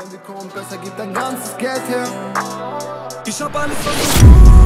Wenn wir kommen, besser gib dein ganzes Geld her. Ich hab alles, was du